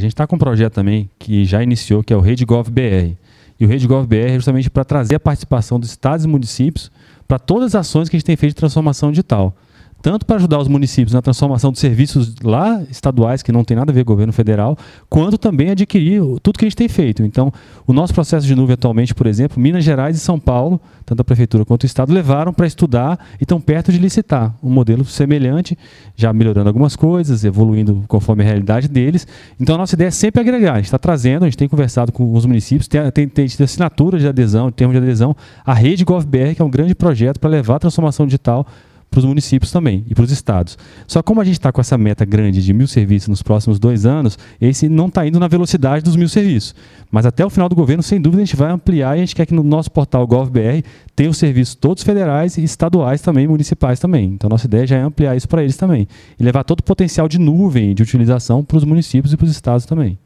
A gente está com um projeto também que já iniciou, que é o Rede Gov BR. E o Rede Gov BR é justamente para trazer a participação dos estados e municípios para todas as ações que a gente tem feito de transformação digital tanto para ajudar os municípios na transformação de serviços lá estaduais, que não tem nada a ver com o governo federal, quanto também adquirir tudo que a gente tem feito. Então, o nosso processo de nuvem atualmente, por exemplo, Minas Gerais e São Paulo, tanto a Prefeitura quanto o Estado, levaram para estudar e estão perto de licitar um modelo semelhante, já melhorando algumas coisas, evoluindo conforme a realidade deles. Então, a nossa ideia é sempre agregar. A gente está trazendo, a gente tem conversado com os municípios, tem, tem, tem assinatura de adesão, termos de adesão, a rede GovBR, que é um grande projeto para levar a transformação digital para os municípios também e para os estados. Só como a gente está com essa meta grande de mil serviços nos próximos dois anos, esse não está indo na velocidade dos mil serviços. Mas até o final do governo, sem dúvida, a gente vai ampliar e a gente quer que no nosso portal GovBR tenha os serviços todos federais e estaduais também, municipais também. Então, nossa ideia já é ampliar isso para eles também. E levar todo o potencial de nuvem de utilização para os municípios e para os estados também.